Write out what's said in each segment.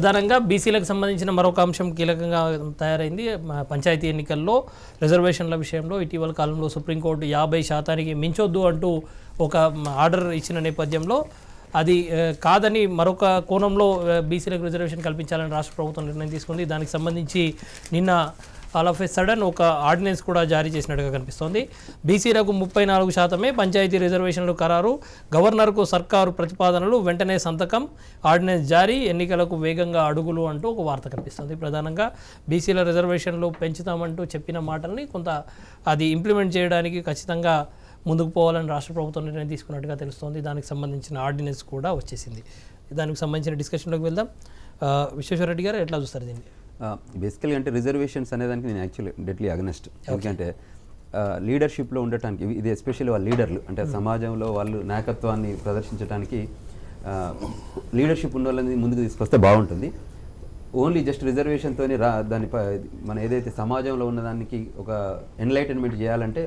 ప్రధానంగా బీసీలకు సంబంధించిన మరొక అంశం కీలకంగా తయారైంది. పంచాయతీ ఎన్నికల్లో రిజర్వేషన్ల విషయంలో ఇటీవల కాలంలో సుప్రీంకోర్టు యాభై శాతానికి మించొద్దు అంటూ ఒక ఆర్డర్ ఇచ్చిన నేపథ్యంలో అది కాదని మరొక కోణంలో బీసీలకు రిజర్వేషన్ కల్పించాలని రాష్ట్ర ప్రభుత్వం నిర్ణయం తీసుకుంది. దానికి సంబంధించి నిన్న ఆల్ ఆఫ్ ఎ సడన్ ఒక ఆర్డినెన్స్ కూడా జారీ చేసినట్టుగా కనిపిస్తోంది. బీసీలకు ముప్పై నాలుగు శాతమే పంచాయతీ రిజర్వేషన్లు ఖరారు. గవర్నర్కు సర్కారు ప్రతిపాదనలు వెంటనే సంతకం. ఆర్డినెన్స్ జారీ ఎన్నికలకు వేగంగా అడుగులు అంటూ ఒక వార్త కనిపిస్తుంది. ప్రధానంగా బీసీల రిజర్వేషన్లు పెంచుతామంటూ చెప్పిన మాటల్ని కొంత అది ఇంప్లిమెంట్ చేయడానికి ఖచ్చితంగా ముందుకు పోవాలని రాష్ట్ర ప్రభుత్వం నిర్ణయం తీసుకున్నట్టుగా తెలుస్తోంది. దానికి సంబంధించిన ఆర్డినెన్స్ కూడా వచ్చేసింది. దానికి సంబంధించిన డిస్కషన్లోకి వెళ్దాం. విశ్వేశ్వరరెడ్డి గారు ఎట్లా చూస్తారు దీన్ని? బేసికల్గా అంటే రిజర్వేషన్స్ అనేదానికి నేను యాక్చువల్లీ డెట్లీ అగనెస్ట్ ఎందుకంటే లీడర్షిప్లో ఉండటానికి ఇది ఎస్పెషల్లీ వాళ్ళ లీడర్లు అంటే సమాజంలో వాళ్ళు నాయకత్వాన్ని ప్రదర్శించడానికి లీడర్షిప్ ఉన్న వాళ్ళని ముందుకు తీసుకొస్తే బాగుంటుంది. ఓన్లీ జస్ట్ రిజర్వేషన్తోనే రా దాని మన ఏదైతే సమాజంలో ఉన్నదానికి ఒక ఎన్లైటన్మెంట్ చేయాలంటే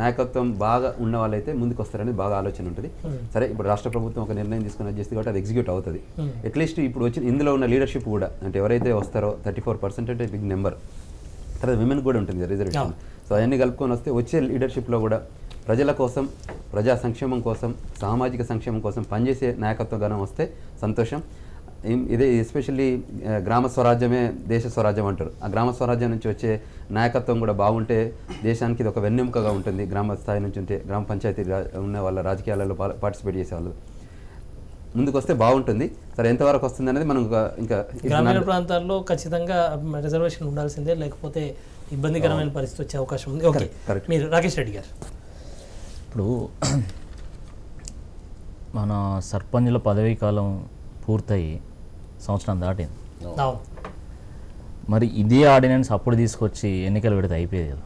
నాయకత్వం బాగా ఉన్న వాళ్ళైతే ముందుకు వస్తారని బాగా ఆలోచన ఉంటుంది. సరే ఇప్పుడు రాష్ట్ర ప్రభుత్వం ఒక నిర్ణయం తీసుకుని చేస్తుంది కాబట్టి అది ఎగ్జిక్యూట్ అవుతుంది. అట్లీస్ట్ ఇప్పుడు వచ్చిన ఇందులో ఉన్న లీడర్షిప్ కూడా అంటే ఎవరైతే వస్తారో థర్టీ ఫోర్ పర్సెంట్ అంటే బిగ్ నెంబర్ తర్వాత విమెన్ కూడా ఉంటుంది రిజర్వేషన్ సో అవన్నీ కలుపుకొని వస్తే వచ్చే లీడర్షిప్లో కూడా ప్రజల కోసం ప్రజా సంక్షేమం కోసం సామాజిక సంక్షేమం కోసం పనిచేసే నాయకత్వ గణం వస్తే సంతోషం. ఇదే ఎస్పెషల్లీ గ్రామ స్వరాజ్యమే దేశ స్వరాజ్యం అంటారు. ఆ గ్రామ స్వరాజ్యం నుంచి వచ్చే నాయకత్వం కూడా బాగుంటే దేశానికి ఇది ఒక వెన్నెముకగా ఉంటుంది. గ్రామ స్థాయి నుంచి ఉంటే గ్రామ పంచాయతీ ఉన్న వాళ్ళ రాజకీయాలలో పార్టిసిపేట్ చేసే వాళ్ళు. ముందుకు వస్తే బాగుంటుంది. సరే ఎంతవరకు వస్తుంది అనేది మనం ఇంకా- ఇంకా గ్రామీణ ప్రాంతాల్లో ఖచ్చితంగా రిజర్వేషన్ ఉండాల్సిందే లేకపోతే ఇబ్బందికరమైన పరిస్థితి వచ్చే అవకాశం ఉంది. ఓకే. మీరు రాకేష్ రెడ్డి గారు. ఇప్పుడు మన సర్పంచుల పదవీ కాలం పూర్తయి. సంవత్సరం దాటింది. మరి ఇదే ఆర్డినెన్స్ అప్పుడు తీసుకొచ్చి ఎన్నికలు పెడితే అయిపోయేది కదా.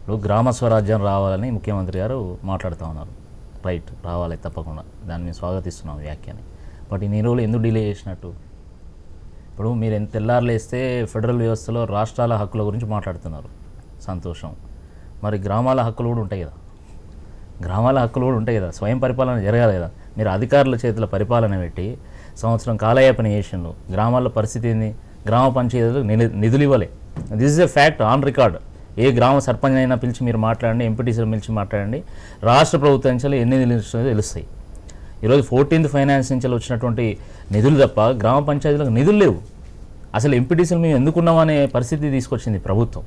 ఇప్పుడు గ్రామ స్వరాజ్యం రావాలని ముఖ్యమంత్రి గారు మాట్లాడుతూ ఉన్నారు. రైట్ రావాలి తప్పకుండా. దాన్ని మేము స్వాగతిస్తున్నాం వ్యాఖ్యని. బట్ ఇన్ని రోజులు ఎందుకు డిలే చేసినట్టు? ఇప్పుడు మీరు ఎంత తెల్లారులేస్తే ఫెడరల్ వ్యవస్థలో రాష్ట్రాల హక్కుల గురించి మాట్లాడుతున్నారు. సంతోషం. మరి గ్రామాల హక్కులు కూడా ఉంటాయి కదా. గ్రామాల హక్కులు కూడా ఉంటాయి కదా. స్వయం పరిపాలన జరగాలి కదా. మీరు అధికారుల చేతుల పరిపాలన పెట్టి సంవత్సరం కాలయాపన చేసిండు గ్రామాల్లో పరిస్థితి ఏంది? గ్రామ పంచాయతీలకు నిధులు ఇవ్వలే. This is a fact on record ఏ గ్రామ సర్పంచ్ అయినా పిలిచి మీరు మాట్లాడండి ఎంపీటీసీలు పిలిచి మాట్లాడండి. రాష్ట్ర ప్రభుత్వం నుంచి ఎన్ని నిధులు తెలుస్తాయి. ఈరోజు ఫోర్టీన్త్ ఫైనాన్స్ నుంచి వచ్చినటువంటి నిధులు తప్ప గ్రామ పంచాయతీలకు నిధులు లేవు. అసలు ఎంపీటీసీలు మేము ఎందుకున్నామనే పరిస్థితి తీసుకొచ్చింది ప్రభుత్వం.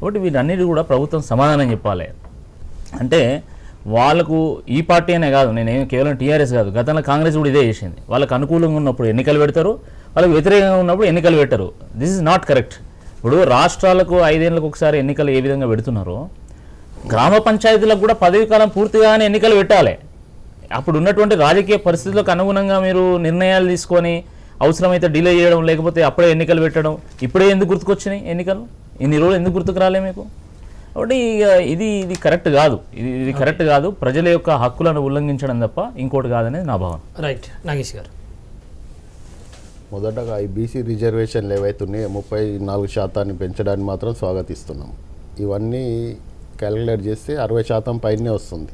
కాబట్టి వీటన్నిటి కూడా ప్రభుత్వం సమాధానం చెప్పాలి. అంటే వాళ్ళకు ఈ పార్టీ అనే కాదు నేనేం కేవలం టీఆర్ఎస్ కాదు గతంలో కాంగ్రెస్ కూడా ఇదే చేసింది. వాళ్ళకు అనుకూలంగా ఉన్నప్పుడు ఎన్నికలు పెడతారు వాళ్ళకి వ్యతిరేకంగా ఉన్నప్పుడు ఎన్నికలు పెట్టరు దిస్ ఇస్ నాట్ కరెక్ట్ ఇప్పుడు రాష్ట్రాలకు ఐదేళ్ళకు ఒకసారి ఎన్నికలు ఏ విధంగా పెడుతున్నారో గ్రామ పంచాయతీలకు కూడా పదవి కాలం పూర్తిగానే ఎన్నికలు పెట్టాలి. అప్పుడు ఉన్నటువంటి రాజకీయ పరిస్థితులకు అనుగుణంగా మీరు నిర్ణయాలు తీసుకొని అవసరమైతే డిలే చేయడం లేకపోతే అప్పుడే ఎన్నికలు పెట్టడం ఇప్పుడే ఎందుకు గుర్తుకొచ్చినాయి ఎన్నికలు? ఇన్ని రోజులు ఎందుకు గుర్తుకు రాలే మీకు? కాబట్టి ఇక ఇది ఇది కరెక్ట్ కాదు. ఇది ఇది కరెక్ట్ కాదు. ప్రజల యొక్క హక్కులను ఉల్లంఘించడం తప్ప ఇంకోటి కాదనేది నా భావన. రైట్. నాగేష్ గారు. మొదటగా ఈ బీసీ రిజర్వేషన్లు ఏవైతున్నాయో ముప్పై నాలుగు శాతాన్ని పెంచడాన్ని మాత్రం స్వాగతిస్తున్నాం. ఇవన్నీ క్యాలిక్యులేట్ చేస్తే అరవై శాతం పైనే వస్తుంది.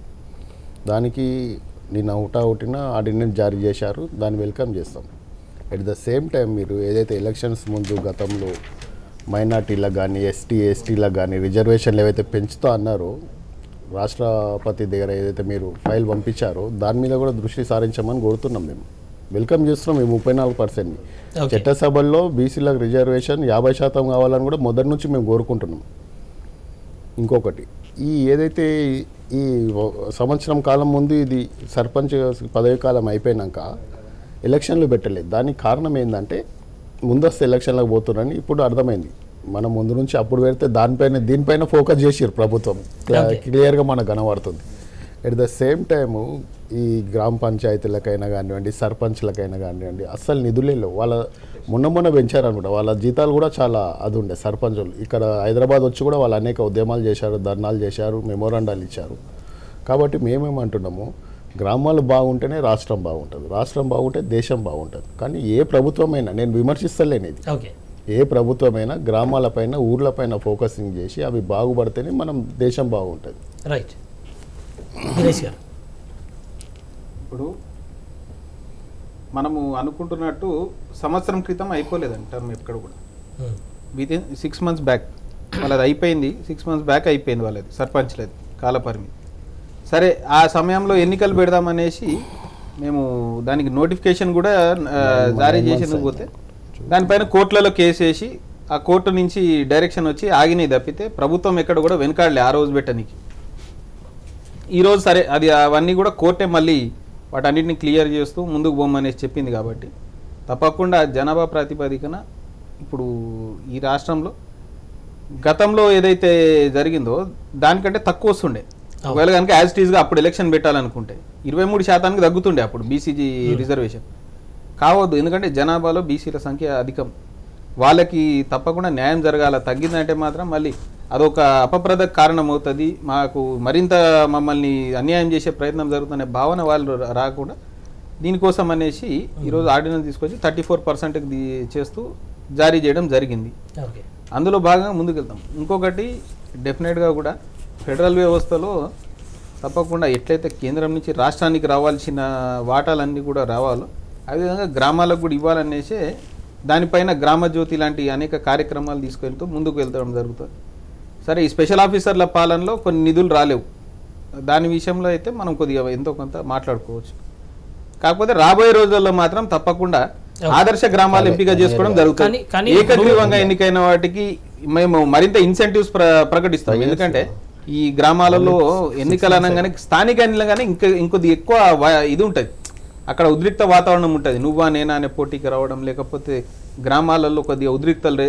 దానికి నిన్న హుటాహుటిన ఆర్డినెన్స్ జారీ చేశారు. దాన్ని వెల్కమ్ చేస్తాం. ఎట్ ద సేమ్ టైం మీరు ఏదైతే ఎలక్షన్స్ ముందు గతంలో మైనార్టీలకు కానీ ఎస్టీ ఎస్టీలకు కానీ రిజర్వేషన్లు ఏవైతే పెంచుతా అన్నారో రాష్ట్రపతి దగ్గర ఏదైతే మీరు ఫైల్ పంపించారో దాని మీద కూడా దృష్టి సారించమని కోరుతున్నాం మేము. వెల్కమ్ చేస్తున్నాం ఈ ముప్పై నాలుగు పర్సెంట్ని. చట్టసభల్లో బీసీలకు రిజర్వేషన్ యాభై శాతం కావాలని కూడా మొదటి నుంచి మేము కోరుకుంటున్నాం. ఇంకొకటి ఈ ఏదైతే ఈ సంవత్సరం కాలం ముందు ఇది సర్పంచ్ పదవి కాలం అయిపోయినాక ఎలక్షన్లు పెట్టలేదు. దానికి కారణం ఏంటంటే ముందస్తు ఎలక్షన్లకు పోతున్నారని ఇప్పుడు అర్థమైంది. మనం ముందు నుంచి అప్పుడు పెడితే దానిపైన దీనిపైన ఫోకస్ చేసారు ప్రభుత్వం. క్లియర్గా మనకు కనబడుతుంది. ఎట్ ద సేమ్ టైము ఈ గ్రామ పంచాయతీలకైనా కానివ్వండి సర్పంచ్లకైనా కానివ్వండి అస్సలు నిధులే లేవు. వాళ్ళ మొన్న మొన్న పెంచారనమాట వాళ్ళ జీతాలు కూడా చాలా అది ఉండే. సర్పంచులు. ఇక్కడ హైదరాబాద్ వచ్చి కూడా వాళ్ళు అనేక ఉద్యమాలు చేశారు ధర్నాలు చేశారు మెమోరాండాలు ఇచ్చారు. కాబట్టి మేమేమంటున్నాము గ్రామాలు బాగుంటేనే రాష్ట్రం బాగుంటుంది. రాష్ట్రం బాగుంటే దేశం బాగుంటుంది. కానీ ఏ ప్రభుత్వమైనా నేను విమర్శిస్తలేను ఇది. ఓకే. ఏ ప్రభుత్వమైనా గ్రామాలపైన ఊర్లపైన ఫోకసింగ్ చేసి అవి బాగుపడితేనే మనం దేశం బాగుంటుంది. రైట్. ఇప్పుడు మనము అనుకుంటున్నట్టు సంవత్సరం క్రితం అయిపోలేదండి టర్మ్ ఎక్కడ కూడా. Um. Within six months back వాళ్ళది అయిపోయింది. సిక్స్ మంత్స్ బ్యాక్ అయిపోయింది వాళ్ళది. సర్పంచ్లది. కాలపరిమితి సరే ఆ సమయంలో ఎన్నికలు పెడదామనేసి మేము దానికి నోటిఫికేషన్ కూడా జారీ చేసేందుకు పోతే దానిపైన కోర్టులలో కేసు వేసి ఆ కోర్టు నుంచి డైరెక్షన్ వచ్చి ఆగినాయి తప్పితే ప్రభుత్వం ఎక్కడ కూడా వెనకాడలే ఆ రోజు పెట్టడానికి ఈరోజు సరే అది అవన్నీ కూడా కోర్టే మళ్ళీ వాటన్నిటిని క్లియర్ చేస్తూ ముందుకు పోమనేసి చెప్పింది కాబట్టి తప్పకుండా జనాభా ప్రాతిపదికన ఇప్పుడు ఈ రాష్ట్రంలో గతంలో ఏదైతే జరిగిందో దానికంటే తక్కువ వస్తుండే. ఒకవేళ కనుక యాజ్ టీజ్గా అప్పుడు ఎలక్షన్ పెట్టాలనుకుంటే ఇరవై మూడు శాతానికి తగ్గుతుండే అప్పుడు బీసీజీ రిజర్వేషన్ కావద్దు ఎందుకంటే జనాభాలో బీసీల సంఖ్య అధికం. వాళ్ళకి తప్పకుండా న్యాయం జరగాల. తగ్గిందంటే మాత్రం మళ్ళీ అదొక అపప్రద కారణం అవుతుంది మాకు మరింత మమ్మల్ని అన్యాయం చేసే ప్రయత్నం జరుగుతున్న భావన వాళ్ళు రాకుండా దీనికోసం అనేసి ఈరోజు ఆర్డినెన్స్ తీసుకొచ్చి థర్టీ ఫోర్ పర్సెంట్కి చేస్తూ జారీ చేయడం జరిగింది. అందులో భాగంగా ముందుకెళ్తాం. ఇంకొకటి డెఫినెట్గా కూడా ఫెడరల్ వ్యవస్థలో తప్పకుండా ఎట్లయితే కేంద్రం నుంచి రాష్ట్రానికి రావాల్సిన వాటాలన్నీ కూడా రావాలో అదేవిధంగా గ్రామాలకు కూడా ఇవ్వాలనేసే దానిపైన గ్రామ జ్యోతి లాంటి అనేక కార్యక్రమాలు తీసుకెళ్తూ ముందుకు వెళ్తడం జరుగుతుంది. సరే ఈ స్పెషల్ ఆఫీసర్ల పాలనలో కొన్ని నిధులు రాలేవు. దాని విషయంలో అయితే మనం కొద్దిగా ఎంతో కొంత మాట్లాడుకోవచ్చు. కాకపోతే రాబోయే రోజుల్లో మాత్రం తప్పకుండా ఆదర్శ గ్రామాలు ఎంపిక చేసుకోవడం జరుగుతుంది. కానీ ఏకగ్రీవంగా ఎన్నికైన వాటికి మేము మరింత ఇన్సెంటివ్స్ ప్రకటిస్తాం. ఎందుకంటే ఈ గ్రామాలలో ఎన్నికలు అనగానే స్థానిక ఎన్నికగానే ఇంకా ఇంకొద్ది ఎక్కువ ఇది ఉంటుంది. అక్కడ ఉద్రిక్త వాతావరణం ఉంటుంది. నువ్వా నేనా అనే పోటీకి రావడం లేకపోతే గ్రామాలలో కొద్దిగా ఉద్రిక్తలు రే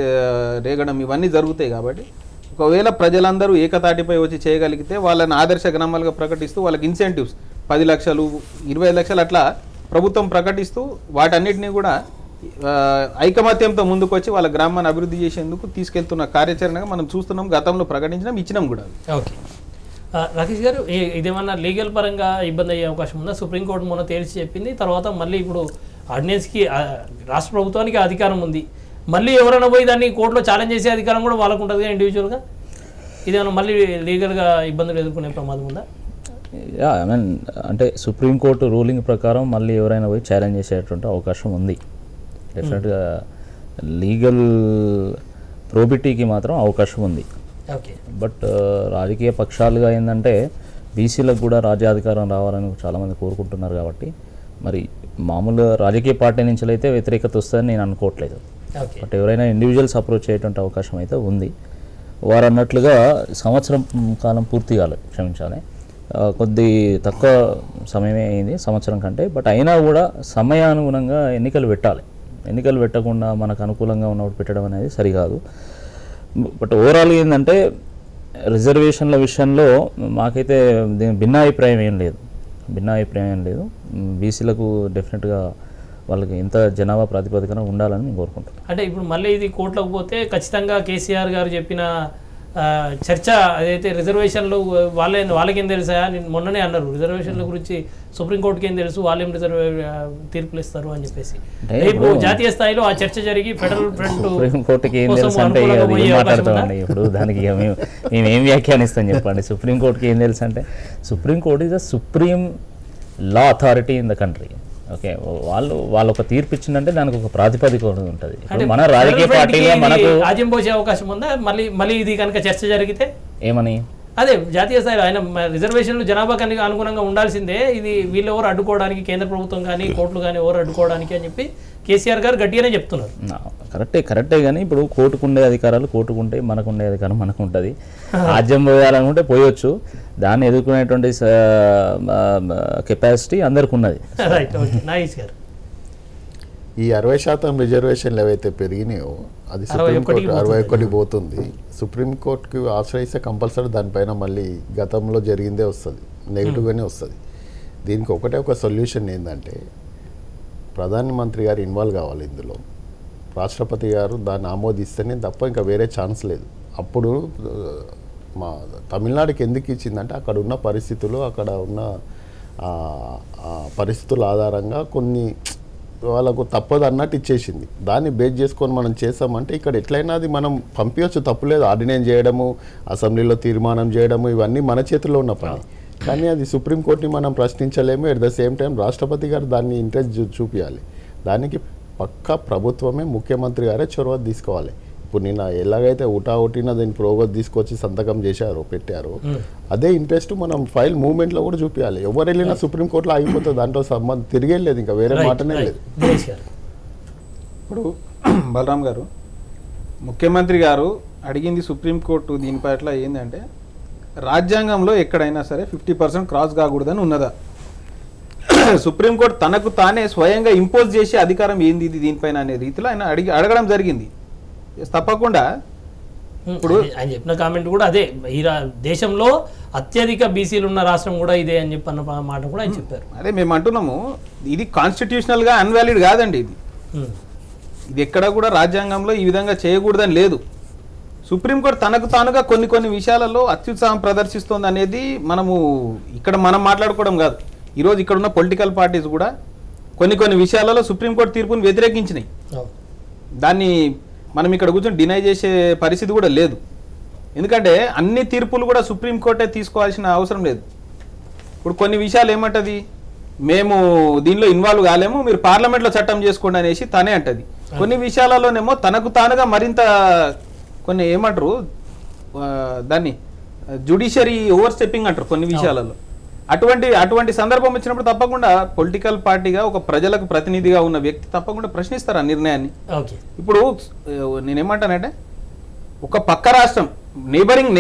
రేగడం ఇవన్నీ జరుగుతాయి కాబట్టి ఒకవేళ ప్రజలందరూ ఏకతాటిపై వచ్చి చేయగలిగితే వాళ్ళని ఆదర్శ గ్రామాలుగా ప్రకటిస్తూ వాళ్ళకి ఇన్సెంటివ్స్ పది లక్షలు ఇరవై లక్షలు అట్లా ప్రభుత్వం ప్రకటిస్తూ వాటన్నిటిని కూడా ఐకమత్యంతో ముందుకు వచ్చి వాళ్ళ గ్రామాన్ని అభివృద్ధి చేసేందుకు తీసుకెళ్తున్న కార్యాచరణగా మనం చూస్తున్నాం గతంలో ప్రకటించినాం ఇచ్చినాం కూడా. ఓకే. రాకేష్ గారు ఇదేమన్నా లీగల్ పరంగా ఇబ్బంది అయ్యే అవకాశం ఉందా? సుప్రీంకోర్టు మొన్న తేల్చి చెప్పింది తర్వాత మళ్ళీ ఇప్పుడు ఆర్డినెన్స్కి రాష్ట్ర ప్రభుత్వానికి అధికారం ఉంది. మళ్ళీ ఎవరైనా పోయి దాన్ని కోర్టులో ఛాలెంజ్ చేసే అధికారం కూడా వాళ్ళకు ఉంటుంది కదా ఇండివిజువల్గా ఇదేమన్నా మళ్ళీ లీగల్గా ఇబ్బందులు ఎదుర్కొనే ప్రమాదం ఉందా? యా ఐ మీన్ అంటే సుప్రీంకోర్టు రూలింగ్ ప్రకారం మళ్ళీ ఎవరైనా పోయి ఛాలెంజ్ చేసేటువంటి అవకాశం ఉంది. డెఫినెట్గా లీగల్ ప్రోబిటీకి మాత్రం అవకాశం ఉంది. బట్ రాజకీయ పక్షాలుగా ఏంటంటే బీసీలకు కూడా రాజ్యాధికారం రావాలని చాలామంది కోరుకుంటున్నారు కాబట్టి మరి మామూలుగా రాజకీయ పార్టీ నుంచి అయితే వ్యతిరేకత వస్తుందని నేను అనుకోవట్లేదు. బట్ ఎవరైనా ఇండివిజువల్స్ అప్రోచ్ అయ్యేటువంటి అవకాశం అయితే ఉంది. వారు అన్నట్లుగా సంవత్సరం కాలం పూర్తి కాలేదు క్షమించాలి. కొద్ది తక్కువ సమయమే అయింది సంవత్సరం కంటే. బట్ అయినా కూడా సమయానుగుణంగా ఎన్నికలు పెట్టాలి. ఎన్నికలు పెట్టకుండా మనకు అనుకూలంగా ఉన్నప్పుడు పెట్టడం అనేది సరికాదు. బట్ ఓవరాల్గా ఏంటంటే రిజర్వేషన్ల విషయంలో మాకైతే దీని భిన్నాభిప్రాయం ఏం లేదు. భిన్నాభిప్రాయం ఏం లేదు. బీసీలకు డెఫినెట్గా వాళ్ళకి ఎంత జనాభా ప్రాతిపదికన ఉండాలని నేను కోరుకుంటున్నాను. అంటే ఇప్పుడు మళ్ళీ ఇది కోర్టులకు పోతే ఖచ్చితంగా కేసీఆర్ గారు చెప్పిన చర్చ అదైతే రిజర్వేషన్లు వాళ్ళే వాళ్ళకేం తెలుసా? నేను మొన్ననే అన్నారు రిజర్వేషన్ల గురించి సుప్రీంకోర్టుకి ఏం తెలుసు? వాళ్ళేం రిజర్వే తీర్పులు ఇస్తారు అని చెప్పేసి. రేపు జాతీయ స్థాయిలో ఆ చర్చ జరిగి ఫెడరల్ ఫ్రంట్ సుప్రీంకోర్టుకి ఏం తెలుసు అంటే? మాట్లాడతామండి ఇప్పుడు దానికి మేము ఏం వ్యాఖ్యానిస్తాం చెప్పండి? సుప్రీంకోర్టుకి ఏం తెలుసు అంటే supreme court is a supreme law authority in the country okay వాళ్ళు వాళ్ళు ఒక తీర్పు ఇచ్చిందంటే దానికి ఒక ప్రాతిపదిక ఉంటుంది. మన రాజకీయ ఇది మనకు ఆజ్యం పోసే అవకాశం ఉందా? మళ్ళీ మళ్ళీ ఇది కనుక చర్చ జరిగితే? ఏమని? అదే జాతీయ స్థాయిలో ఆయన రిజర్వేషన్లు జనాభా కనుక అనుగుణంగా ఉండాల్సిందే. ఇది వీళ్ళు ఎవరు అడ్డుకోవడానికి కేంద్ర ప్రభుత్వం కానీ కోర్టులు కానీ ఎవరు అడ్డుకోవడానికి అని చెప్పి కేసీఆర్ గారు గట్టిగానే చెప్తున్నారు. నా- కరెక్టే కరెక్టే కానీ ఇప్పుడు కోర్టుకు ఉండే అధికారాలు కోర్టుకు ఉంటాయి మనకు ఉండే అధికారం మనకు ఉంటుంది రాజ్యం పోయాలనుకుంటే పోయొచ్చు. దాన్ని ఎదుర్కొనేటువంటి కెపాసిటీ అందరికి ఉన్నది రైట్ ఓకే నాగేష్ గారు ఈ అరవై శాతం రిజర్వేషన్లు ఏవైతే పెరిగినాయో అది అరవై సుప్రీంకోర్టు ఒకటికి అరవై ఒకటి పోతుంది. సుప్రీంకోర్టుకి ఆశ్రయిస్తే కంపల్సరీ దానిపైన మళ్ళీ గతంలో జరిగిందే వస్తుంది. నెగిటివ్గానే వస్తుంది. దీనికి ఒకటే ఒక సొల్యూషన్ ఏంటంటే ప్రధానమంత్రి గారు ఇన్వాల్వ్ కావాలి ఇందులో. రాష్ట్రపతి గారు దాన్ని ఆమోదిస్తేనే తప్ప ఇంకా వేరే ఛాన్స్ లేదు. అప్పుడు మా తమిళనాడుకి ఎందుకు ఇచ్చిందంటే అక్కడ ఉన్న పరిస్థితులు అక్కడ ఉన్న పరిస్థితుల ఆధారంగా కొన్ని వాళ్ళకు తప్పదు అన్నట్టు ఇచ్చేసింది. దాన్ని బేస్ చేసుకొని మనం చేసామంటే ఇక్కడ ఎట్లయినా అది మనం పంపించచ్చు తప్పులేదు ఆర్డినెన్స్ చేయడము అసెంబ్లీలో తీర్మానం చేయడము ఇవన్నీ మన చేతిలో ఉన్న పని. కానీ అది సుప్రీంకోర్టుని మనం ప్రశ్నించలేము. ఎట్ ద సేమ్ టైం రాష్ట్రపతి గారు దాన్ని ఇంట్రెస్ట్ చూ చూపించాలి దానికి పక్కా ప్రభుత్వమే ముఖ్యమంత్రి గారే చొరవ తీసుకోవాలి. ఇప్పుడు నిన్న ఎలాగైతే ఉటా ఉటిన దీన్ని ప్రోగతి తీసుకొచ్చి సంతకం చేశారో పెట్టారో అదే ఇంట్రెస్ట్ మనం ఫైల్ మూవ్మెంట్లో కూడా చూపించాలి ఎవరు వెళ్ళినా సుప్రీంకోర్టులో ఆగిపోతుంది దాంట్లో సంబంధం తిరిగేలేదు ఇంకా వేరే మాటనే. లేదు. ఇప్పుడు బలరాం గారు ముఖ్యమంత్రి గారు అడిగింది సుప్రీంకోర్టు దీని పట్ల ఏంటంటే రాజ్యాంగంలో ఎక్కడైనా సరే ఫిఫ్టీ పర్సెంట్ క్రాస్ కాకూడదని ఉన్నదా? సుప్రీంకోర్టు తనకు తానే స్వయంగా ఇంపోజ్ చేసే అధికారం ఏంది ఇది దీనిపైన అనే రీతిలో ఆయన అడిగి అడగడం జరిగింది. తప్పకుండా. ఇప్పుడు ఆయన చెప్పిన కామెంట్ కూడా అదే. ఈ దేశంలో అత్యధిక బీసీలు ఉన్న రాష్ట్రం కూడా ఇదే అని చెప్పి అన్న మాట కూడా ఆయన చెప్పారు. అదే మేము అంటున్నాము ఇది కాన్స్టిట్యూషనల్గా అన్వాలిడ్ కాదండి ఇది. ఉమ్. ఇది ఎక్కడ కూడా రాజ్యాంగంలో ఈ విధంగా చేయకూడదని లేదు. సుప్రీంకోర్టు తనకు తానుగా కొన్ని కొన్ని విషయాలలో అత్యుత్సాహం ప్రదర్శిస్తోంది అనేది మనము ఇక్కడ మనం మాట్లాడుకోవడం కాదు. ఈరోజు ఇక్కడ ఉన్న పొలిటికల్ పార్టీస్ కూడా కొన్ని కొన్ని విషయాలలో సుప్రీంకోర్టు తీర్పును వ్యతిరేకించినాయి. దాన్ని మనం ఇక్కడ కూర్చొని డినై చేసే పరిస్థితి కూడా లేదు. ఎందుకంటే అన్ని తీర్పులు కూడా సుప్రీంకోర్టే తీసుకోవాల్సిన అవసరం లేదు. ఇప్పుడు కొన్ని విషయాలు ఏమంటది? మేము దీనిలో ఇన్వాల్వ్ కాలేము మీరు పార్లమెంట్లో చట్టం చేసుకోండి అనేసి తనే అంటది. కొన్ని విషయాలలోనేమో తనకు తానుగా మరింత కొన్ని ఏమంటారు? దాన్ని జుడిషియరీ ఓవర్ స్టెప్పింగ్ అంటారు కొన్ని విషయాలలో. అటువంటి అటువంటి సందర్భం వచ్చినప్పుడు తప్పకుండా పొలిటికల్ పార్టీగా ఒక ప్రజలకు ప్రతినిధిగా ఉన్న వ్యక్తి తప్పకుండా ప్రశ్నిస్తారు ఆ నిర్ణయాన్ని. ఇప్పుడు నేనేమంటానంటే ఒక పక్క రాష్ట్రం నేబరింగ్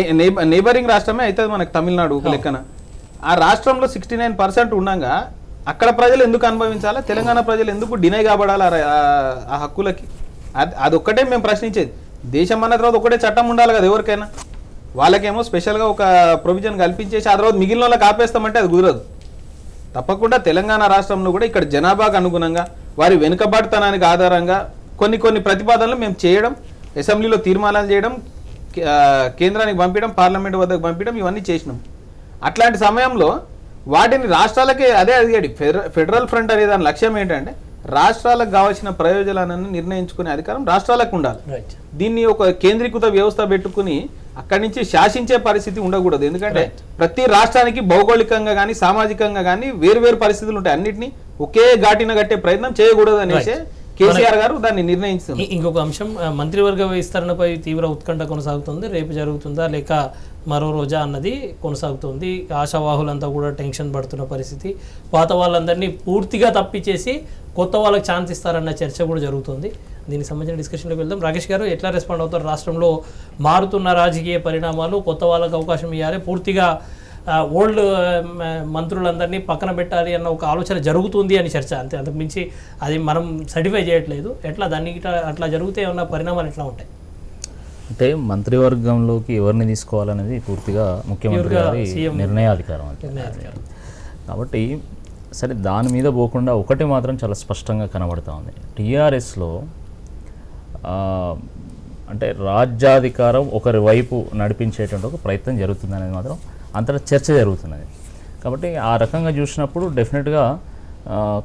నేబరింగ్ రాష్ట్రమే అవుతుంది మనకు తమిళనాడు ఒక లెక్కన. ఆ రాష్ట్రంలో సిక్స్టీ నైన్ పర్సెంట్ ఉండగా అక్కడ ప్రజలు ఎందుకు అనుభవించాలా? తెలంగాణ ప్రజలు ఎందుకు డినై కాబడాలి ఆ హక్కులకి? అది అదొక్కటే మేము ప్రశ్నించేది. దేశం అన్న తర్వాత ఒకటే చట్టం ఉండాలి కదా ఎవరికైనా. వాళ్ళకేమో స్పెషల్గా ఒక ప్రొవిజన్ కల్పించేసి ఆ తర్వాత మిగిలిన వాళ్ళకి ఆపేస్తామంటే అది కుదరదు. తప్పకుండా తెలంగాణ రాష్ట్రంలో కూడా ఇక్కడ జనాభాకు అనుగుణంగా వారి వెనుకబాటుతనానికి ఆధారంగా కొన్ని కొన్ని ప్రతిపాదనలు మేము చేయడం అసెంబ్లీలో తీర్మానాలు చేయడం కేంద్రానికి పంపించడం పార్లమెంట్ వద్దకు పంపించడం ఇవన్నీ చేసినాం. అట్లాంటి సమయంలో వాటిని రాష్ట్రాలకే అదే అడిగాడు ఫెడర- ఫెడరల్ ఫ్రంట్ అనే దాని లక్ష్యం ఏంటంటే రాష్ట్రాలకు కావాల్సిన ప్రయోజనాలను నిర్ణయించుకునే అధికారం రాష్ట్రాలకు ఉండాలి. దీన్ని ఒక కేంద్రీకృత వ్యవస్థ పెట్టుకుని అక్కడి నుంచి శాసించే పరిస్థితి ఉండకూడదు. ఎందుకంటే ప్రతి రాష్ట్రానికి భౌగోళికంగా కానీ సామాజికంగా కానీ వేరు వేరు పరిస్థితులు ఉంటాయి. అన్నిటిని ఒకే ఘాటిన కట్టే ప్రయత్నం చేయకూడదు అనేసి కేసీఆర్ గారు దాన్ని నిర్ణయించారు. ఇంకొక అంశం మంత్రివర్గ విస్తరణపై తీవ్ర ఉత్కంఠ కొనసాగుతుంది. రేపు జరుగుతుందా లేక మరో రోజా అన్నది కొనసాగుతుంది. ఆశావాహులంతా కూడా టెన్షన్ పడుతున్న పరిస్థితి. పాత వాళ్ళందరినీ పూర్తిగా తప్పిచేసి కొత్త వాళ్ళకి ఛాన్స్ ఇస్తారన్న చర్చ కూడా జరుగుతుంది. దీనికి సంబంధించిన డిస్కషన్లోకి వెళ్దాం. రాకేష్ గారు ఎట్లా రెస్పాండ్ అవుతారు? రాష్ట్రంలో మారుతున్న రాజకీయ పరిణామాలు కొత్త వాళ్ళకి అవకాశం ఇవ్వాలి పూర్తిగా ఓల్డ్ మంత్రులందరినీ పక్కన పెట్టాలి అన్న ఒక ఆలోచన జరుగుతుంది అని చర్చ. అంతే అంతకు మించి అది మనం సర్టిఫై చేయట్లేదు. ఎట్లా? దాన్ని అట్లా జరిగితే ఉన్న పరిణామాలు ఎట్లా ఉంటాయి? అంటే మంత్రివర్గంలోకి ఎవరిని తీసుకోవాలనేది పూర్తిగా ముఖ్యమంత్రి గారి నిర్ణయాధికారం నిర్ణయాధికారం. కాబట్టి సరే దాని మీద పోకుండా ఒకటి మాత్రం చాలా స్పష్టంగా కనబడతా ఉంది. టీఆర్ఎస్లో అంటే రాజ్యాధికారం ఒకరి వైపు నడిపించేటువంటి ఒక ప్రయత్నం జరుగుతుంది అనేది మాత్రం అంతటా చర్చ జరుగుతున్నది. కాబట్టి ఆ రకంగా చూసినప్పుడు డెఫినెట్గా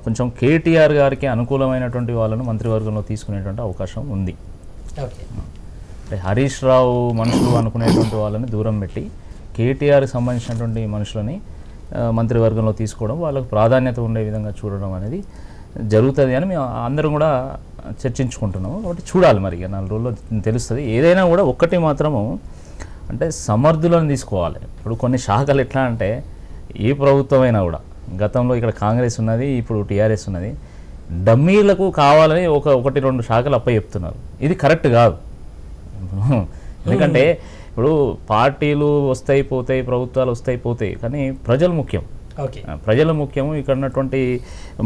కొంచెం కేటీఆర్ గారికి అనుకూలమైనటువంటి వాళ్ళను మంత్రివర్గంలో తీసుకునేటువంటి అవకాశం ఉంది. ఓకే. అంటే హరీష్ రావు మనుషులు అనుకునేటువంటి వాళ్ళని దూరం పెట్టి కేటీఆర్కి సంబంధించినటువంటి మనుషులని మంత్రివర్గంలో తీసుకోవడం వాళ్ళకు ప్రాధాన్యత ఉండే విధంగా చూడడం అనేది జరుగుతుంది అని మేము అందరం కూడా చర్చించుకుంటున్నాము. కాబట్టి చూడాలి మరి నాలుగు రోజుల్లో తెలుస్తుంది. ఏదైనా కూడా ఒక్కటి మాత్రము అంటే సమర్థులను తీసుకోవాలి. ఇప్పుడు కొన్ని శాఖలు ఎట్లా అంటే ఏ ప్రభుత్వం అయినా కూడా గతంలో ఇక్కడ కాంగ్రెస్ ఉన్నది ఇప్పుడు టీఆర్ఎస్ ఉన్నది డమ్మీలకు కావాలని ఒక ఒకటి రెండు శాఖలు అప్ప చెప్తున్నారు. ఇది కరెక్ట్ కాదు. ఎందుకంటే ఇప్పుడు పార్టీలు వస్తాయి పోతాయి ప్రభుత్వాలు వస్తాయి పోతాయి కానీ ప్రజలు ముఖ్యం. ప్రజలు ముఖ్యము ఇక్కడ ఉన్నటువంటి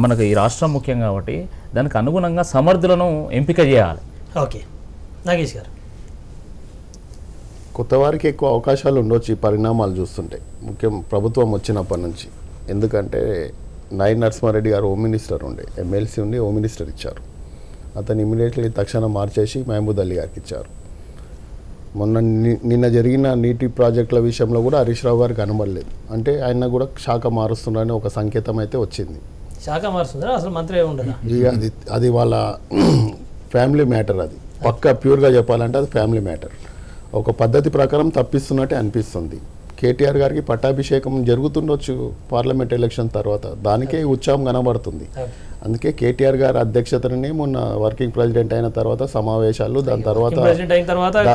మనకు ఈ రాష్ట్రం ముఖ్యం కాబట్టి దానికి అనుగుణంగా సమర్థులను ఎంపిక చేయాలి. ఓకే నాగేష్ గారు. కొత్త వారికి ఎక్కువ అవకాశాలు ఉండొచ్చు ఈ పరిణామాలు చూస్తుంటే. ముఖ్యం ప్రభుత్వం వచ్చినప్పటి నుంచి. ఎందుకంటే నాయన్ నరసింహారెడ్డి గారు హోమ్ మినిస్టర్ ఉండే ఎమ్మెల్సీ ఉండి హోమ్ మినిస్టర్ ఇచ్చారు. అతను ఇమీడియట్లీ తక్షణం మార్చేసి మహమూద్ అలీ గారికి ఇచ్చారు. మొన్న నిన్న జరిగిన నీటి ప్రాజెక్టుల విషయంలో కూడా హరీష్ రావు గారికి కనబడలేదు. అంటే ఆయన కూడా శాఖ మారుస్తున్నారని ఒక సంకేతం అయితే వచ్చింది. శాఖ మారుస్తుందా? అసలు మంత్రి ఉండదా? ఇక అది అది వాళ్ళ ఫ్యామిలీ మ్యాటర్ అది. పక్క ప్యూర్గా చెప్పాలంటే అది ఫ్యామిలీ మ్యాటర్. ఒక పద్ధతి ప్రకారం తప్పిస్తున్నట్టే అనిపిస్తుంది. కేటీఆర్ గారికి పట్టాభిషేకం జరుగుతుండొచ్చు పార్లమెంట్ ఎలక్షన్ తర్వాత. దానికే ఉత్సాహం కనబడుతుంది. అందుకే కేటీఆర్ గారి అధ్యక్షతనే మొన్న వర్కింగ్ ప్రెసిడెంట్ అయిన తర్వాత సమావేశాలు దాని తర్వాత తర్వాత దా-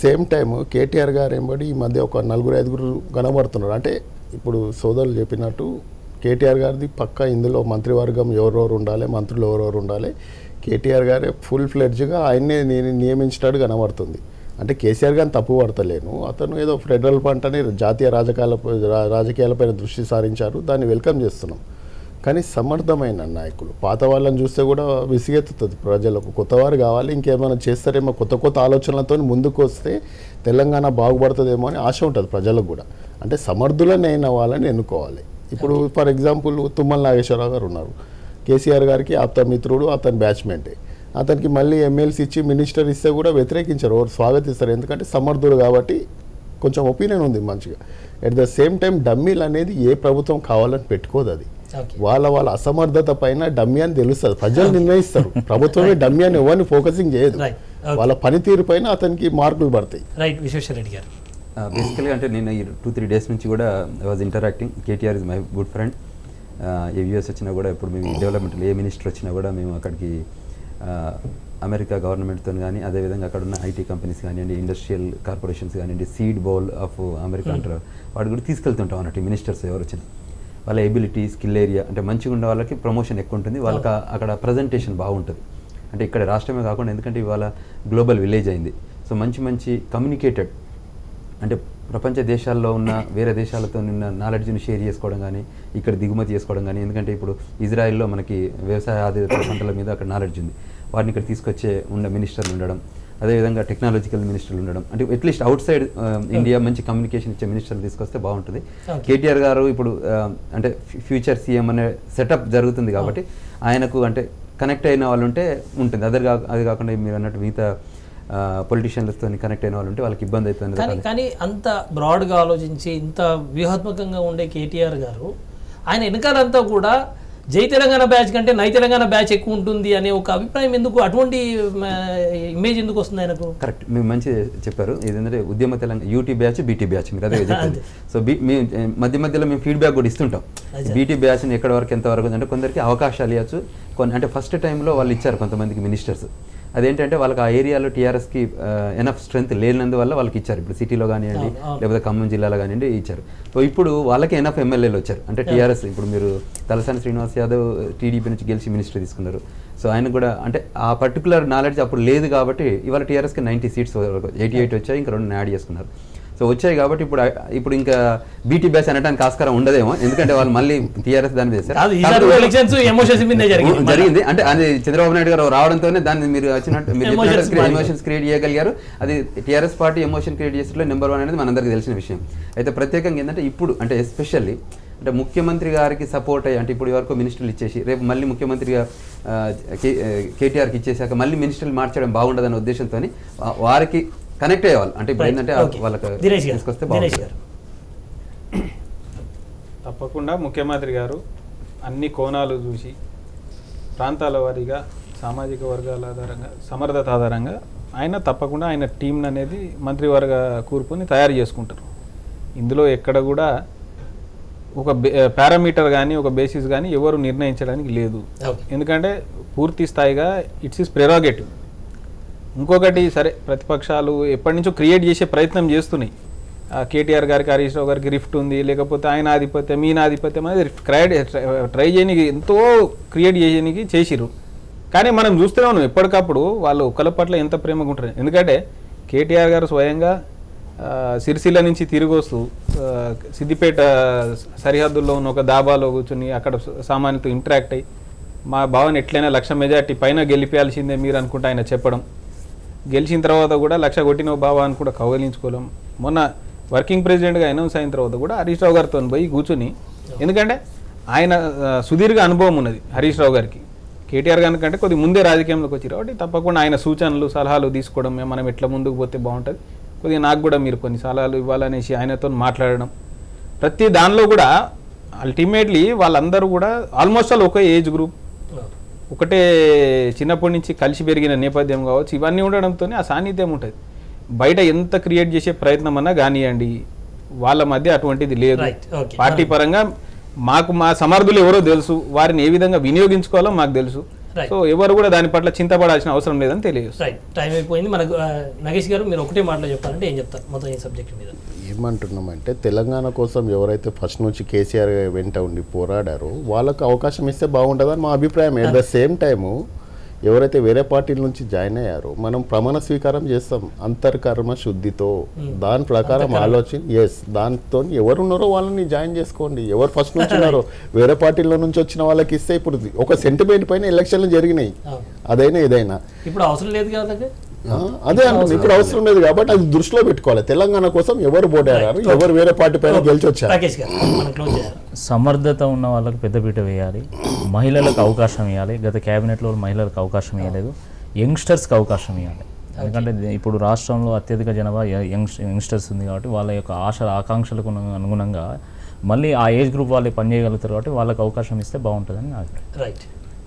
సేమ్ టైం కేటీఆర్ గారు ఎంబడి ఈ మధ్య ఒక నలుగురు ఐదుగురు కనబడుతున్నారు. అంటే ఇప్పుడు సోదరులు చెప్పినట్టు కేటీఆర్ గారిది పక్క ఇందులో మంత్రివర్గం ఎవరెవరు ఉండాలి మంత్రులు ఎవరెవరు ఉండాలి కేటీఆర్ గారే ఫుల్ ఫ్లెడ్జ్గా ఆయన్నే నేను నియమించినట్టు కనబడుతుంది. అంటే కేసీఆర్ గారిని తప్పు పడతలేను. అతను ఏదో ఫెడరల్ ఫండ్ అని జాతీయ రాజకాల రాజకీయాలపైన దృష్టి సారించారు. దాన్ని వెల్కమ్ చేస్తున్నాం. కానీ సమర్థమైన నాయకులు పాత వాళ్ళని చూస్తే కూడా విసిగెత్తుతుంది ప్రజలకు. కొత్తవారు కావాలి ఇంకేమైనా చేస్తారేమో కొత్త కొత్త ఆలోచనలతో ముందుకు వస్తే తెలంగాణ బాగుపడుతుందేమో అని ఆశ ఉంటుంది ప్రజలకు కూడా. అంటే సమర్థులనైన వాళ్ళని ఎన్నుకోవాలి. ఇప్పుడు ఫర్ ఎగ్జాంపుల్ తుమ్మల నాగేశ్వరరావు గారు ఉన్నారు. కేసీఆర్ గారికి ఆప్త మిత్రుడు అతని బ్యాచ్మెంటే. అతనికి మళ్ళీ ఎమ్మెల్సీ ఇచ్చి మినిస్టర్ ఇస్తే కూడా వ్యతిరేకించారు ఎవరు స్వాగతిస్తారు. ఎందుకంటే సమర్థుడు కాబట్టి కొంచెం ఒపీనియన్ ఉంది మంచిగా. ఎట్ ద సేమ్ టైం డమ్మీలు అనేది ఏ ప్రభుత్వం కావాలని పెట్టుకోదు అది. ఓకే వాళ్ళ వాళ్ళ అసమర్థత పైన డమ్మి అని తెలుస్తుంది. ప్రజలు నిర్ణయిస్తారు. ప్రభుత్వమే డమ్మి అని ఎవరిని ఫోకసింగ్ చేయదు. వాళ్ళ పనితీరు పైన అతనికి మార్కులు పడతాయి. రైట్ విశ్వేశ్వర రెడ్డి గారు బేసికలీ అంటే నేను ఈ టూ త్రీ డేస్ నుంచి కూడా I was interacting KTR is my good friend A US వచ్చినా కూడా ఇప్పుడు మేము డెవలప్మెంట్ ఏ మినిస్టర్ వచ్చినా కూడా మేము అక్కడికి అమెరికా గవర్నమెంట్తో కానీ అదేవిధంగా అక్కడ ఉన్న ఐటీ కంపెనీస్ కానివ్వండి ఇండస్ట్రియల్ కార్పొరేషన్స్ కానివ్వండి సీడ్ బౌల్ ఆఫ్ అమెరికా అంటారు. వాటి కూడా తీసుకెళ్తుంటాం అన్నట్టు మినిస్టర్స్ ఎవరు వచ్చినా. వాళ్ళ ఎబిలిటీ స్కిల్ ఏరియా అంటే మంచిగా ఉన్న వాళ్ళకి ప్రమోషన్ ఎక్కువ ఉంటుంది వాళ్ళకి అక్కడ ప్రజెంటేషన్ బాగుంటుంది. అంటే ఇక్కడ రాష్ట్రమే కాకుండా ఎందుకంటే ఇవాళ గ్లోబల్ విలేజ్ అయింది. సో మంచి మంచి కమ్యూనికేటెడ్ అంటే ప్రపంచ దేశాల్లో ఉన్న వేరే దేశాలతో ఉన్న నాలెడ్జ్ని షేర్ చేసుకోవడం కానీ ఇక్కడ దిగుమతి చేసుకోవడం కానీ ఎందుకంటే ఇప్పుడు ఇజ్రాయెల్లో మనకి వ్యవసాయ ఆధారిత పంటల మీద అక్కడ నాలెడ్జ్ ఉంది. వాటిని ఇక్కడ తీసుకొచ్చే ఉన్న మినిస్టర్లు ఉండడం అదేవిధంగా టెక్నాలజికల్ మినిస్టర్లు ఉండడం అంటే అట్లీస్ట్ అవుట్ సైడ్ ఇండియా మంచి కమ్యూనికేషన్ ఇచ్చే మినిస్టర్లు తీసుకొస్తే బాగుంటుంది. కేటీఆర్ గారు ఇప్పుడు అంటే ఫ్యూచర్ సీఎం అనే సెటప్ జరుగుతుంది కాబట్టి ఆయనకు అంటే కనెక్ట్ అయిన వాళ్ళు ఉంటే ఉంటుంది. అదే అది కాకుండా మీరు అన్నట్టు మిగతా పొలిటీషియన్లతో కనెక్ట్ అయిన వాళ్ళు ఉంటే వాళ్ళకి ఇబ్బంది అవుతుంది. కానీ కానీ అంత బ్రాడ్గా ఆలోచించి ఇంత వ్యూహాత్మకంగా ఉండే కేటీఆర్ గారు ఆయన వెనకాలంతా కూడా జై తెలంగాణ బ్యాచ్ కంటే నై తెలంగాణ బ్యాచ్ ఎక్కువ ఉంటుంది అనే ఒక అభిప్రాయం ఎందుకు అటువంటి ఇమేజ్ ఎందుకు వస్తుంది ఆయనకు? కరెక్ట్ మీరు మంచి చెప్పారు. ఏంటంటే ఉద్యమ Telangana UT batch BT batch మీరు అదే సో బీ మేము మధ్య మధ్యలో మేము ఫీడ్బ్యాక్ కూడా ఇస్తుంటాం. బీటీ బ్యాచ్ని ఎక్కడ వరకు ఎంత వరకు అంటే కొందరికి అవకాశాలు ఇవ్వచ్చు. కొన్ని అంటే ఫస్ట్ టైంలో వాళ్ళు ఇచ్చారు కొంతమందికి మినిస్టర్స్ అదేంటంటే వాళ్ళకి ఆ ఏరియాలో టీఆర్ఎస్కి ఎనఫ్ స్ట్రెంత్ లేనందువల్ల వాళ్ళకి ఇచ్చారు ఇప్పుడు సిటీలో కానివ్వండి. లేకపోతే ఖమ్మం జిల్లాలో కానివ్వండి ఇచ్చారు. సో ఇప్పుడు వాళ్ళకి ఎనఫ్ ఎమ్మెల్యేలు వచ్చారు. అంటే టీఆర్ఎస్ ఇప్పుడు మీరు తలసాని శ్రీనివాస్ యాదవ్ టీడీపీ నుంచి గెలిచి మినిస్టర్ తీసుకున్నారు. సో ఆయన కూడా అంటే ఆ పర్టికులర్ నాలెడ్జ్ అప్పుడు లేదు కాబట్టి ఇవాళ టీఆర్ఎస్కి నైంటీ సీట్స్ ఎయిటీ ఎయిట్ వచ్చాయి ఇంకా రెండు యాడ్ చేసుకున్నారు. సో వచ్చాయి కాబట్టి ఇప్పుడు ఇప్పుడు ఇంకా బీటీ బ్యాచ్ అనడానికి ఆస్కారం ఉండదేమో. ఎందుకంటే వాళ్ళు మళ్ళీ టీఆర్ఎస్ దాని మీదే జరిగింది. అంటే అది చంద్రబాబు నాయుడు గారు రావడంతోనే దాన్ని మీరు వచ్చినట్టు మీరు. ఎమోషన్స్ క్రియేట్ చేయగలిగారు. అది టీఆర్ఎస్ పార్టీ ఎమోషన్ క్రియేట్ చేసేట్లో నెంబర్ వన్ అనేది మనందరికీ తెలిసిన విషయం. అయితే ప్రత్యేకంగా ఏంటంటే ఇప్పుడు అంటే ఎస్పెషల్లీ అంటే ముఖ్యమంత్రి గారికి సపోర్ట్ అయ్యి అంటే ఇప్పుడు వరకు మినిస్టర్లు ఇచ్చేసి రేపు మళ్ళీ ముఖ్యమంత్రిగా కేటీఆర్కి ఇచ్చేసాక మళ్ళీ మినిస్టర్లు మార్చడం బాగుండదనే ఉద్దేశంతో వారికి కనెక్ట్ అయ్యేవాళ్ళు. అంటే ఇప్పుడు. ఏంటంటే. వాళ్ళకి దినేష్ గారు. తీసుకొస్తే గారు. తప్పకుండా ముఖ్యమంత్రి గారు అన్ని కోణాలు చూసి ప్రాంతాల వారీగా సామాజిక వర్గాల ఆధారంగా సమర్థత ఆధారంగా ఆయన తప్పకుండా ఆయన టీం అనేది మంత్రివర్గ కూర్పుని తయారు చేసుకుంటారు. ఇందులో ఎక్కడ కూడా ఒక పారామీటర్ కానీ ఒక బేసిస్ కానీ ఎవరు నిర్ణయించడానికి లేదు. ఎందుకంటే పూర్తి స్థాయిగా ఇట్స్ ఇస్ ప్రెరోగేటివ్. ఇంకొకటి సరే ప్రతిపక్షాలు ఎప్పటి నుంచో క్రియేట్ చేసే ప్రయత్నం చేస్తున్నాయి. కేటీఆర్ గారికి హరీష్ రావు గారికి రిఫ్ట్ ఉంది లేకపోతే ఆయన ఆధిపత్యం ఈయన ఆధిపత్యం అనేది క్రైడ్ ట్రై చేయడానికి ఎంతో క్రియేట్ చేయడానికి చేసిరు కానీ మనం చూస్తూనే ఉన్నాం ఎప్పటికప్పుడు వాళ్ళు ఒకళ్ళ పట్ల ఎంత ప్రేమగా ఉంటారు ఎందుకంటే కేటీఆర్ గారు స్వయంగా సిరిసిల్ల నుంచి తిరిగి వస్తూ సిద్దిపేట సరిహద్దుల్లో ఉన్న ఒక దాబాలో కూర్చొని అక్కడ సామాన్యతో ఇంటరాక్ట్ అయ్యి మా భావన ఎట్లయినా లక్ష మెజార్టీ పైన గెలిపేయాల్సిందే మీరు అనుకుంటే ఆయన చెప్పడం. గెలిచిన తర్వాత కూడా లక్ష కొట్టిన బాబా అని కూడా కౌగలించుకోలేం. మొన్న వర్కింగ్ ప్రెసిడెంట్గా అనౌన్స్ అయిన తర్వాత కూడా హరీష్ రావు గారితో పోయి కూర్చుని ఎందుకంటే ఆయన సుదీర్ఘ అనుభవం ఉన్నది హరీష్ రావు గారికి. కేటీఆర్ గారి కంటే కొద్ది ముందే రాజకీయంలోకి వచ్చి కాబట్టి తప్పకుండా ఆయన సూచనలు సలహాలు తీసుకోవడం మనం ఎట్లా ముందుకు పోతే బాగుంటుంది. కొద్దిగా నాకు కూడా మీరు కొన్ని సలహాలు ఇవ్వాలనేసి ఆయనతో మాట్లాడడం. ప్రతి దానిలో కూడా అల్టిమేట్లీ వాళ్ళందరూ కూడా ఆల్మోస్ట్ ఆల్ ఒక ఏజ్ గ్రూప్ ఒకటే చిన్నప్పటి నుంచి కలిసి పెరిగిన నేపథ్యం కావచ్చు ఇవన్నీ ఉండడంతో ఆ సాన్నిధ్యం ఉంటుంది. బయట ఎంత క్రియేట్ చేసే ప్రయత్నం అన్నా కానివ్వండి వాళ్ళ మధ్య అటువంటిది లేదు. పార్టీ పరంగా మాకు మా సమర్థులు ఎవరో తెలుసు వారిని ఏ విధంగా వినియోగించుకోవాలో మాకు తెలుసు. సో ఎవరు కూడా దాని పట్ల చింతపడాల్సిన అవసరం లేదని రైట్ టైం అయిపోయింది. మనకు నగేష్ గారు మీరు ఒకటే మాటలో చెప్పాలంటే ఏం చెప్తారు? మొత్తం ఈ సబ్జెక్ట్ మీద. ఏమంటున్నామంటే తెలంగాణ కోసం ఎవరైతే ఫస్ట్ నుంచి కేసీఆర్ వెంట ఉండి పోరాడారో వాళ్ళకు అవకాశం ఇస్తే బాగుంటుందని మా అభిప్రాయం. ఎట్ ద సేమ్ టైము ఎవరైతే వేరే పార్టీల నుంచి జాయిన్ అయ్యారో మనం ప్రమాణ స్వీకారం చేస్తాం అంతర్కర్మ శుద్ధితో. దాని ప్రకారం ఆలోచన ఎస్ దాంతో ఎవరు ఉన్నారో వాళ్ళని జాయిన్ చేసుకోండి. ఎవరు ఫస్ట్ నుంచి ఉన్నారో వేరే పార్టీల నుంచి వచ్చిన వాళ్ళకి ఇస్తే ఇప్పుడు ఒక సెంటిమెంట్ పైన ఎలక్షన్లు జరిగినాయి. అదైనా ఏదైనా. ఇప్పుడు అవసరం లేదు కదా అదే అంటుంది ఇప్పుడు అవసరం లేదు కాబట్టి అది దృష్టిలో పెట్టుకోవాలి. తెలంగాణ కోసం ఎవరు పోటాడారు ఎవరు వేరే పార్టీ పైన గెలిచి వచ్చారు రాకేష్ గారు మనం క్లోజ్ చేయాలి. సమర్థత ఉన్న వాళ్ళకి పెద్దపీట వేయాలి. మహిళలకు అవకాశం ఇవ్వాలి. గత క్యాబినెట్లో మహిళలకు అవకాశం ఇవ్వలేదు. యంగ్స్టర్స్కి అవకాశం ఇవ్వాలి. ఎందుకంటే ఇప్పుడు రాష్ట్రంలో అత్యధిక జనాభా యంగ్ యంగ్స్టర్స్ ఉంది కాబట్టి వాళ్ళ యొక్క ఆశ ఆకాంక్షలకు అను- అనుగుణంగా మళ్ళీ ఆ ఏజ్ గ్రూప్ వాళ్ళు పనిచేయగలుగుతారు కాబట్టి వాళ్ళకి అవకాశం ఇస్తే బాగుంటుందని నా అభిప్రాయం. రైట్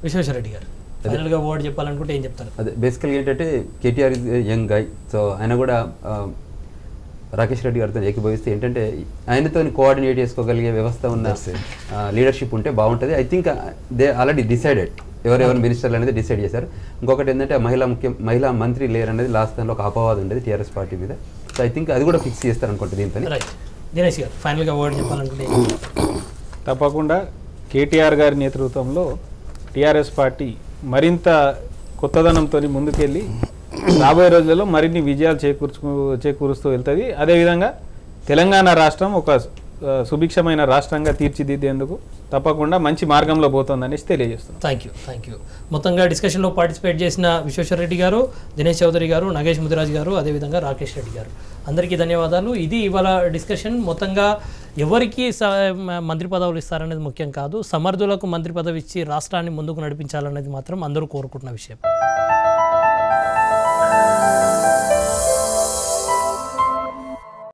విశ్వేశ్వరరెడ్డి గారు. ఫైనల్గా వర్డ్ చెప్పాలనుకుంటే ఏం చెప్తారు? అదే బేసికల్గా ఏంటంటే KTR is young guy so ఆయన కూడా రాకేష్ రెడ్డి గారితో ఏకీభవిస్తే ఏంటంటే ఆయనతో కోఆర్డినేట్ చేసుకోగలిగే వ్యవస్థ ఉన్న లీడర్షిప్ ఉంటే బాగుంటుంది. I think they already decided ఎవరెవరు మినిస్టర్లు అనేది డిసైడ్ చేశారు. ఇంకొకటి ఏంటంటే మహిళా ముఖ్యం మహిళా మంత్రి లేరు అనేది లాస్ట్ దానిలో ఒక అపవాదం ఉండేది టీఆర్ఎస్ పార్టీ మీద. సో ఐ థింక్ అది కూడా ఫిక్స్ చేస్తారు అనుకుంటుంది దీంతో రైట్ దినేష్ గారు ఫైనల్గా వర్డ్ చెప్పాలనుకుంటే? తప్పకుండా కేటీఆర్ గారి నేతృత్వంలో టీఆర్ఎస్ పార్టీ మరింత కొత్తదనంతో ముందుకెళ్ళి రాబోయే రోజులలో మరిన్ని విజయాలు చేకూర్చు చేకూరుస్తూ వెళ్తుంది. అదేవిధంగా తెలంగాణ రాష్ట్రం ఒక సుభిక్షమైన రాష్ట్రంగా తీర్చిదిద్దేందుకు తప్పకుండా మంచి మార్గంలో పోతుందనేసి తెలియజేస్తున్నాం. థ్యాంక్ యూ థ్యాంక్ యూ మొత్తంగా డిస్కషన్లో పార్టిసిపేట్ చేసిన విశ్వేశ్వర రెడ్డి గారు దినేష్ చౌదరి గారు నగేష్ ముదిరాజ్ గారు అదేవిధంగా రాకేష్ రెడ్డి గారు. అందరికీ ధన్యవాదాలు. ఇది ఇవాళ డిస్కషన్. మొత్తంగా ఎవరికి మంత్రి పదవులు ఇస్తారనేది ముఖ్యం కాదు. సమర్థులకు మంత్రి పదవి ఇచ్చి రాష్ట్రాన్ని ముందుకు నడిపించాలనేది మాత్రం అందరూ కోరుకుంటున్న విషయం.